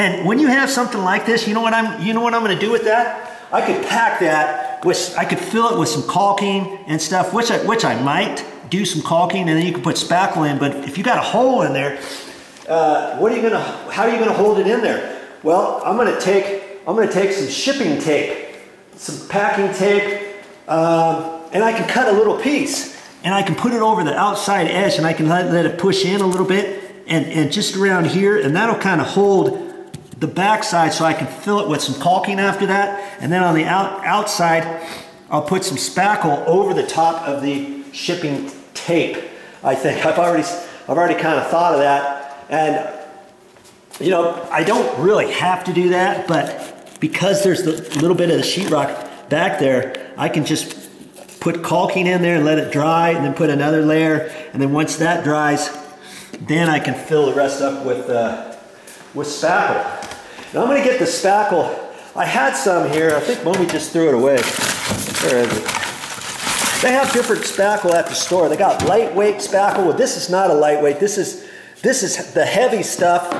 And when you have something like this, you know what I'm you know what I'm going to do with that? I could pack that with I could fill it with some caulking and stuff, which I which I might do some caulking, and then you can put spackle in. But if you got a hole in there, uh, what are you gonna? How are you gonna hold it in there? Well, I'm gonna take I'm gonna take some shipping tape, some packing tape, um, and I can cut a little piece, and I can put it over the outside edge, and I can let, let it push in a little bit, and and just around here, and that'll kind of hold the backside so I can fill it with some caulking after that. And then on the out, outside, I'll put some spackle over the top of the shipping tape. I think I've already, I've already kind of thought of that. And you know, I don't really have to do that, but because there's the little bit of the sheetrock back there, I can just put caulking in there and let it dry and then put another layer. And then once that dries, then I can fill the rest up with, uh, with spackle. Now I'm going to get the spackle. I had some here. I think Mommy just threw it away. Where is it? They have different spackle at the store. They got lightweight spackle. Well, this is not a lightweight. This is this is the heavy stuff.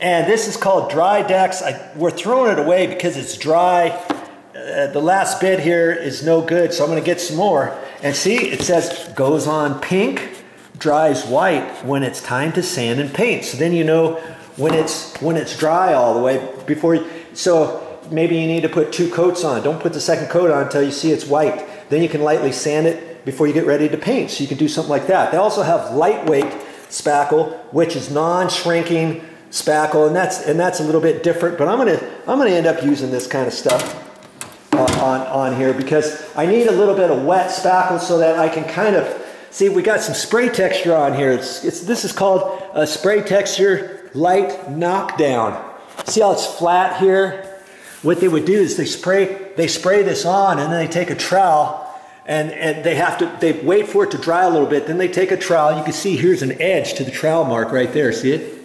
And this is called DryDex. I, we're throwing it away because it's dry. Uh, the last bit here is no good, so I'm going to get some more. And see, it says goes on pink, dries white when it's time to sand and paint. So then you know when it's when it's dry all the way before you, so maybe you need to put two coats on. Don't put the second coat on until you see it's white. Then you can lightly sand it before you get ready to paint so you can do something like that. They also have lightweight spackle which is non-shrinking spackle and that's and that's a little bit different but i'm gonna i'm gonna end up using this kind of stuff uh, on on here because i need a little bit of wet spackle so that i can kind of see we got some spray texture on here. It's, it's this is called a spray texture light knockdown. See how it's flat here? What they would do is they spray, they spray this on and then they take a trowel and, and they have to, they wait for it to dry a little bit. Then they take a trowel. You can see here's an edge to the trowel mark right there. See it?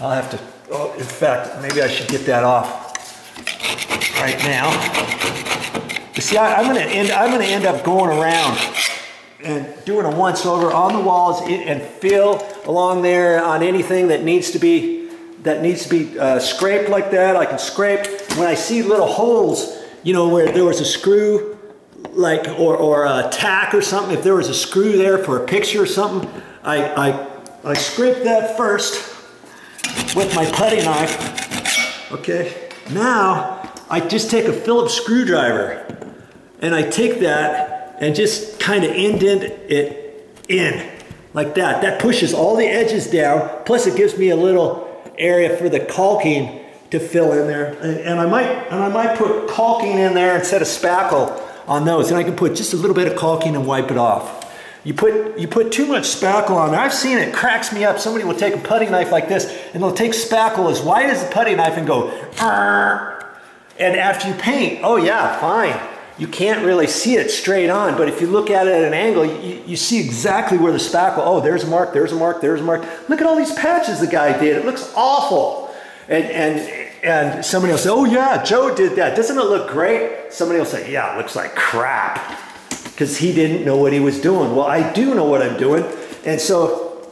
I'll have to, oh, in fact, maybe I should get that off right now. You see, I, am gonna end, I'm gonna end up going around and doing a once over on the walls and feel along there on anything that needs to be that needs to be uh, scraped like that. I can scrape. When I see little holes, you know, where there was a screw like or, or a tack or something, if there was a screw there for a picture or something, I, I, I scrape that first with my putty knife. Okay, now I just take a Phillips screwdriver and I take that and just kind of indent it in like that. That pushes all the edges down, plus it gives me a little area for the caulking to fill in there. And, and I might and I might put caulking in there instead of spackle on those. And I can put just a little bit of caulking and wipe it off. You put, you put too much spackle on there. I've seen it, cracks me up. Somebody will take a putty knife like this and they'll take spackle as wide as a putty knife and go, and after you paint, oh yeah, fine you can't really see it straight on, but if you look at it at an angle, you, you, see exactly where the spackle, oh, there's a mark, there's a mark, there's a mark. Look at all these patches the guy did. It looks awful. And, and, and somebody will say, oh yeah, Joe did that. Doesn't it look great? Somebody will say, yeah, it looks like crap. Because he didn't know what he was doing. Well, I do know what I'm doing. And so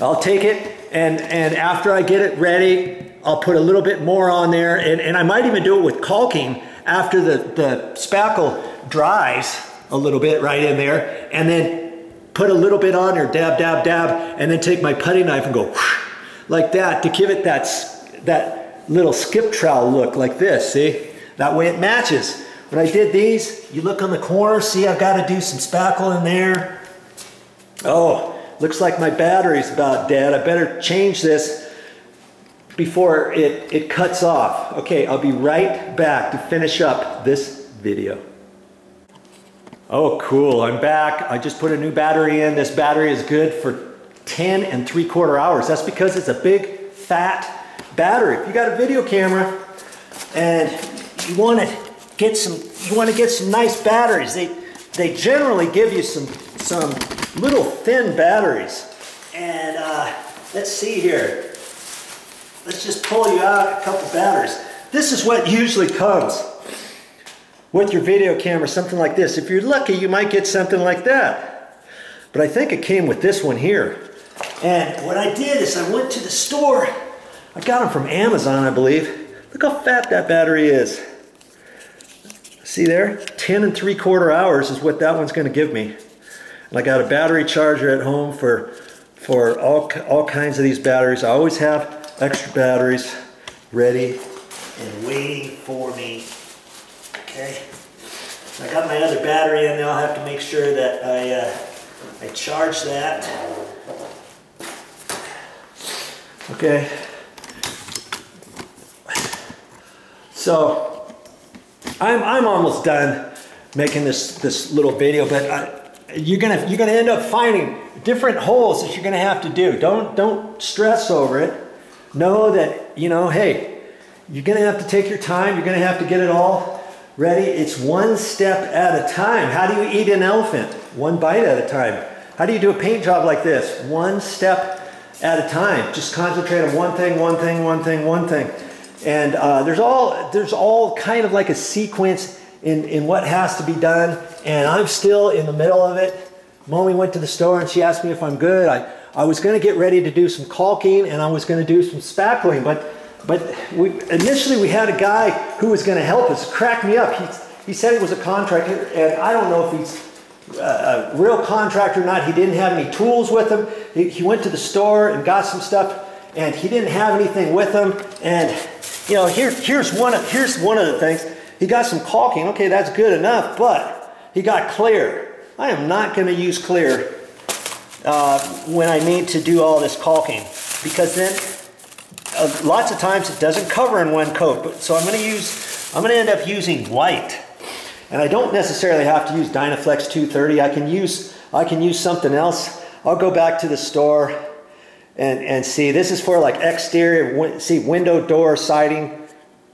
I'll take it, and, and after I get it ready, I'll put a little bit more on there. And, and I might even do it with caulking after the, the spackle dries a little bit right in there, and then put a little bit on or dab, dab, dab, and then take my putty knife and go whoosh, like that to give it that, that little skip trowel look like this, see? That way it matches. When I did these, you look on the corner, see I've got to do some spackle in there. Oh, looks like my battery's about dead. I better change this before it, it cuts off. Okay, I'll be right back to finish up this video. Oh, cool, I'm back. I just put a new battery in. This battery is good for 10 and 3 quarter hours. That's because it's a big, fat battery. If you got a video camera and you want to get some, you want to get some nice batteries, they, they generally give you some, some little thin batteries. And uh, let's see here. Let's just pull you out a couple batteries. This is what usually comes with your video camera, something like this. If you're lucky, you might get something like that. But I think it came with this one here. And what I did is I went to the store I got them from Amazon, I believe. Look how fat that battery is. See there? 10 and 3 quarter hours is what that one's going to give me. And I got a battery charger at home for, for all, all kinds of these batteries. I always have extra batteries ready and waiting for me. Okay. I got my other battery in there. I'll have to make sure that I, uh, I charge that. Okay. So I'm, I'm almost done making this, this little video, but I, you're gonna you're gonna end up finding different holes that you're gonna have to do. Don't don't stress over it. Know that you know, hey, you're gonna have to take your time. You're gonna have to get it all ready. It's one step at a time. How do you eat an elephant? One bite at a time. How do you do a paint job like this? One step at a time. Just concentrate on one thing, one thing, one thing, one thing. And uh, there's all there's all kind of like a sequence in, in what has to be done. And I'm still in the middle of it. Mommy went to the store and she asked me if I'm good. I, I was going to get ready to do some caulking and I was going to do some spackling, but but we, initially we had a guy who was going to help us. Crack me up. He, he said he was a contractor, and I don't know if he's a, a real contractor or not. He didn't have any tools with him. He, he went to the store and got some stuff, and he didn't have anything with him. And you know, here, here's one of here's one of the things. He got some caulking. Okay, that's good enough, but he got clear. I am not going to use clear uh, when I need to do all this caulking because then uh, lots of times it doesn't cover in one coat. But so I'm going to use I'm going to end up using white, and I don't necessarily have to use Dynaflex 230. I can use I can use something else. I'll go back to the store and and see. This is for like exterior see window door siding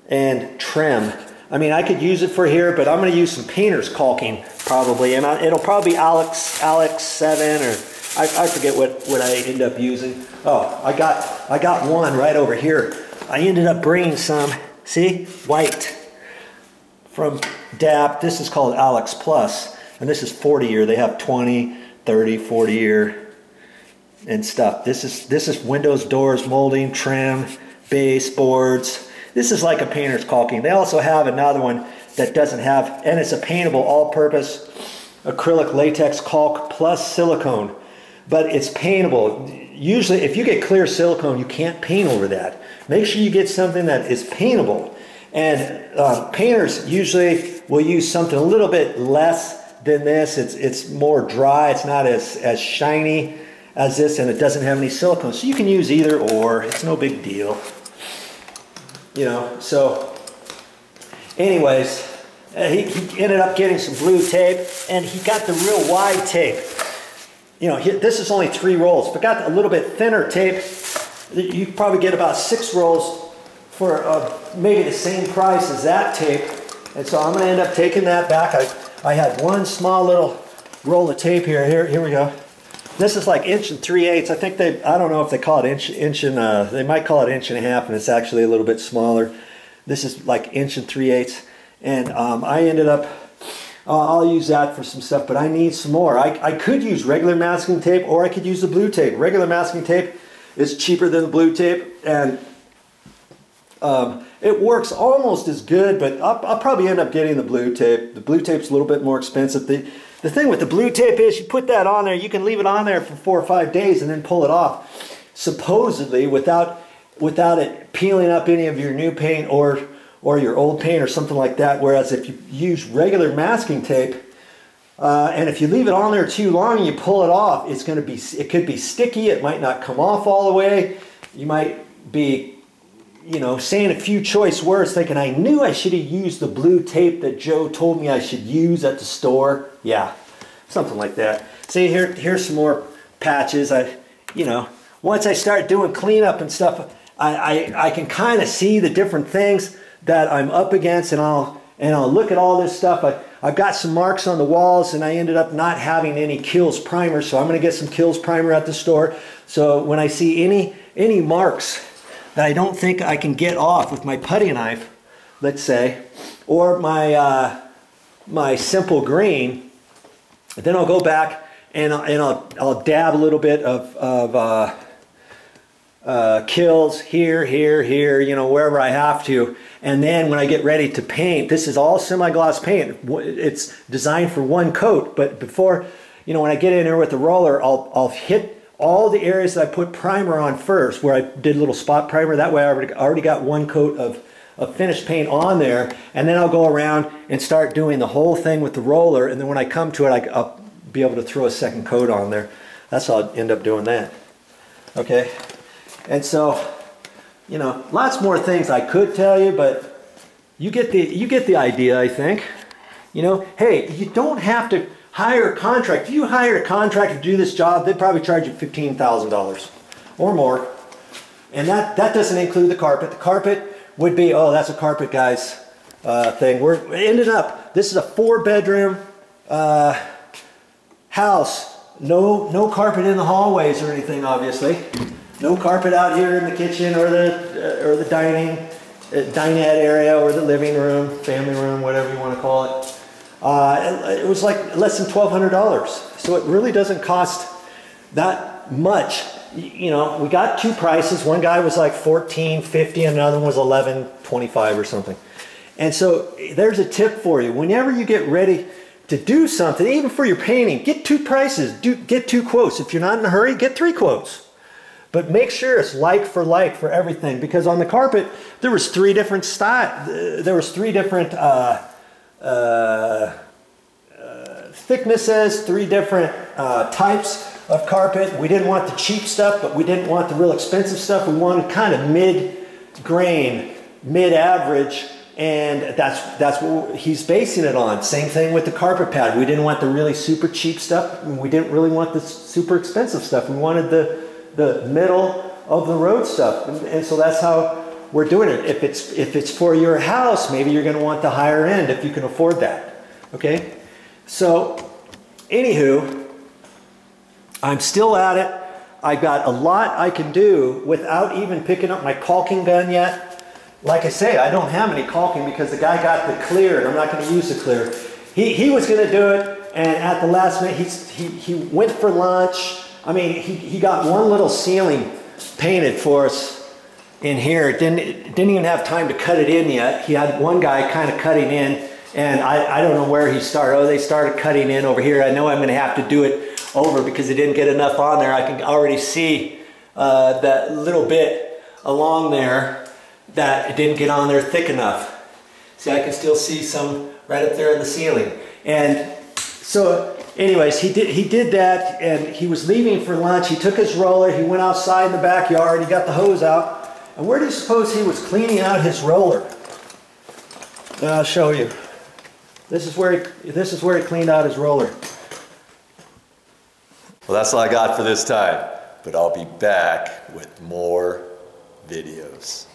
and trim. I mean, I could use it for here, but I'm going to use some painter's caulking probably, and I, it'll probably be Alex Alex Seven or I, I forget what what I end up using. Oh, I got I got one right over here. I ended up bringing some. See, white from DAP. This is called Alex Plus, and this is 40 year. They have 20, 30, 40 year and stuff. This is this is windows, doors, molding, trim, baseboards. This is like a painter's caulking. They also have another one that doesn't have, and it's a paintable all-purpose acrylic latex caulk plus silicone, but it's paintable. Usually, if you get clear silicone, you can't paint over that. Make sure you get something that is paintable. And uh, painters usually will use something a little bit less than this. It's, it's more dry. It's not as, as shiny as this, and it doesn't have any silicone. So you can use either or. It's no big deal you know, so anyways, uh, he, he, ended up getting some blue tape and he got the real wide tape. You know, this is only three rolls, but got a little bit thinner tape. You probably get about six rolls for uh, maybe the same price as that tape. And so I'm going to end up taking that back. I, I had one small little roll of tape here. Here, here we go. This is like inch and three eighths. I think they, I don't know if they call it inch, inch and, uh, they might call it inch and a half, and it's actually a little bit smaller. This is like inch and three eighths. And um, I ended up, I'll use that for some stuff, but I need some more. I, I could use regular masking tape or I could use the blue tape. Regular masking tape is cheaper than the blue tape and um, it works almost as good, but I'll, I'll, probably end up getting the blue tape. The blue tape's a little bit more expensive. The, the thing with the blue tape is you put that on there, you can leave it on there for four or five days and then pull it off. Supposedly without without it peeling up any of your new paint or or your old paint or something like that. Whereas if you use regular masking tape, uh, and if you leave it on there too long and you pull it off, it's going to be it could be sticky. It might not come off all the way. You might be you know, saying a few choice words, thinking I knew I should have used the blue tape that Joe told me I should use at the store. Yeah, something like that. See, here, here's some more patches. I, you know, once I start doing cleanup and stuff, I, I, I can kind of see the different things that I'm up against, and I'll and I'll look at all this stuff. I, I've got some marks on the walls, and I ended up not having any Kilz primer, so I'm to get some Kilz primer at the store. So when I see any any marks that I don't think I can get off with my putty knife, let's say, or my, uh, my simple green, then I'll go back and, and I'll, I'll dab a little bit of, of, uh, uh, Kilz here, here, here, you know, wherever I have to. And then when I get ready to paint, this is all semi-gloss paint. It's designed for one coat, but before, you know, when I get in there with the roller, I'll, I'll hit all the areas that I put primer on first, where I did a little spot primer. That way I already, got one coat of, of finished paint on there. And then I'll go around and start doing the whole thing with the roller. And then when I come to it, I, I'll be able to throw a second coat on there. That's how I'll end up doing that. Okay. And so, you know, lots more things I could tell you, but you get the, you get the idea, I think. You know, hey, you don't have to hire a contractor. If you hire a contractor to do this job, they'd probably charge you $15,000 or more. And that, that doesn't include the carpet. The carpet would be, oh, that's a carpet guy's uh, thing. We're ended up, this is a four bedroom uh, house. No, no carpet in the hallways or anything, obviously. No carpet out here in the kitchen or the, uh, or the dining, uh, dinette area or the living room, family room, whatever you want to call it. Uh, it was like less than $1,200. So it really doesn't cost that much. You know, we got two prices. One guy was like 14.50 and another one was 11.25 or something. And so there's a tip for you. Whenever you get ready to do something, even for your painting, get two prices, do, get two quotes. If you're not in a hurry, get three quotes. But make sure it's like for like for everything because on the carpet there was three different style. There was three different uh, uh, uh, thicknesses, three different uh, types of carpet. We didn't want the cheap stuff, but we didn't want the real expensive stuff. We wanted kind of mid-grain, mid-average, and that's that's what he's basing it on. Same thing with the carpet pad. We didn't want the really super cheap stuff. We didn't really want the super expensive stuff. We wanted the the middle of the road stuff. And, and, so that's how we're doing it. If it's, if it's for your house, maybe you're going to want the higher end if you can afford that. Okay? So, anywho, I'm still at it. I've got a lot I can do without even picking up my caulking gun yet. Like I say, I don't have any caulking because the guy got the clear and I'm not going to use the clear. He, he was going to do it and at the last minute he, he, he went for lunch I mean, he, he got one little ceiling painted for us in here. Didn't, didn't even have time to cut it in yet. He had one guy kind of cutting in and I, I don't know where he started. Oh, they started cutting in over here. I know I'm going to have to do it over because they didn't get enough on there. I can already see uh, that little bit along there that it didn't get on there thick enough. See, I can still see some right up there in the ceiling. And so anyways, he did, he did that and he was leaving for lunch. He took his roller, he went outside in the backyard, he got the hose out. And where do you suppose he was cleaning out his roller? I'll show you. This is where he, this is where he cleaned out his roller. Well, that's all I got for this time, but I'll be back with more videos.